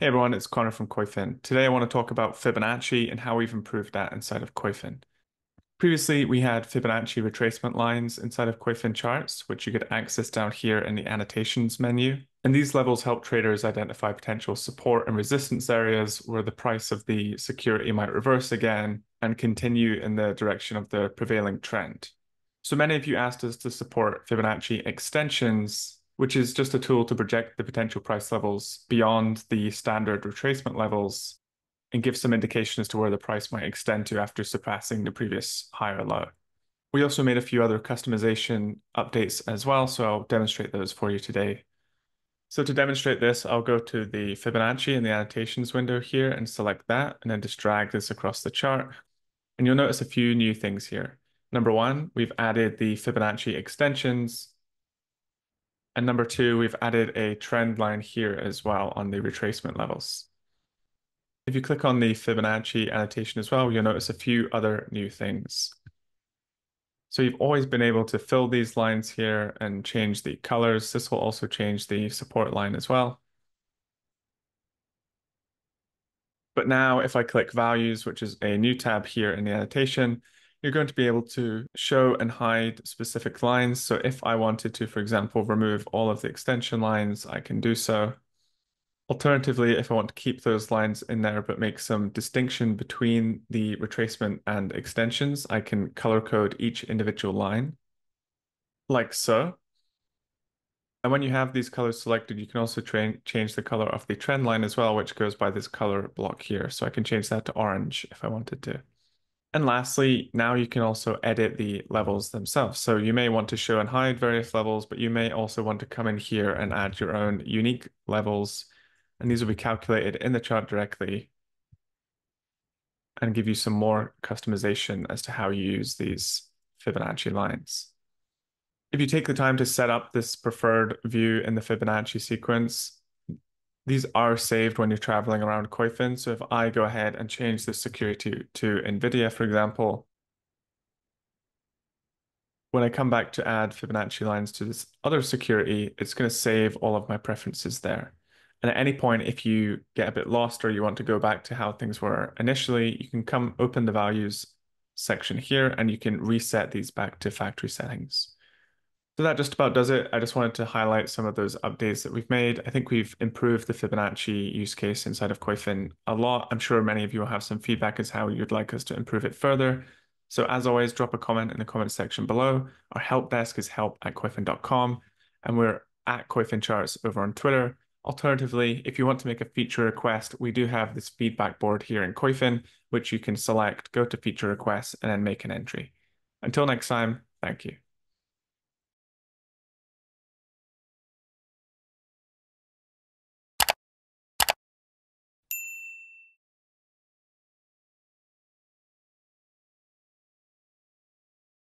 Hey everyone, it's Connor from Koyfin. Today I want to talk about Fibonacci and how we've improved that inside of Koyfin. Previously, we had Fibonacci retracement lines inside of Koyfin charts, which you could access down here in the annotations menu. And these levels help traders identify potential support and resistance areas where the price of the security might reverse again and continue in the direction of the prevailing trend. So many of you asked us to support Fibonacci extensions which is just a tool to project the potential price levels beyond the standard retracement levels and give some indication as to where the price might extend to after surpassing the previous high or low. We also made a few other customization updates as well, so I'll demonstrate those for you today. So to demonstrate this, I'll go to the Fibonacci in the annotations window here and select that, and then just drag this across the chart. And you'll notice a few new things here. Number one, we've added the Fibonacci extensions and number two, we've added a trend line here as well on the retracement levels. If you click on the Fibonacci annotation as well, you'll notice a few other new things. So you've always been able to fill these lines here and change the colors. This will also change the support line as well. But now if I click values, which is a new tab here in the annotation, you're going to be able to show and hide specific lines. So if I wanted to, for example, remove all of the extension lines, I can do so. Alternatively, if I want to keep those lines in there but make some distinction between the retracement and extensions, I can color code each individual line, like so. And when you have these colors selected, you can also change the color of the trend line as well, which goes by this color block here. So I can change that to orange if I wanted to. And lastly, now you can also edit the levels themselves. So you may want to show and hide various levels, but you may also want to come in here and add your own unique levels. And these will be calculated in the chart directly and give you some more customization as to how you use these Fibonacci lines. If you take the time to set up this preferred view in the Fibonacci sequence, these are saved when you're traveling around Koyfin. So if I go ahead and change the security to NVIDIA, for example, when I come back to add Fibonacci lines to this other security, it's going to save all of my preferences there. And at any point, if you get a bit lost or you want to go back to how things were initially, you can come open the values section here and you can reset these back to factory settings. So that just about does it. I just wanted to highlight some of those updates that we've made. I think we've improved the Fibonacci use case inside of Koyfin a lot. I'm sure many of you will have some feedback as how you'd like us to improve it further. So as always, drop a comment in the comment section below. Our help desk is help at koyfin.com and we're at Koyfin Charts over on Twitter. Alternatively, if you want to make a feature request, we do have this feedback board here in Koyfin, which you can select, go to feature requests, and then make an entry. Until next time, thank you.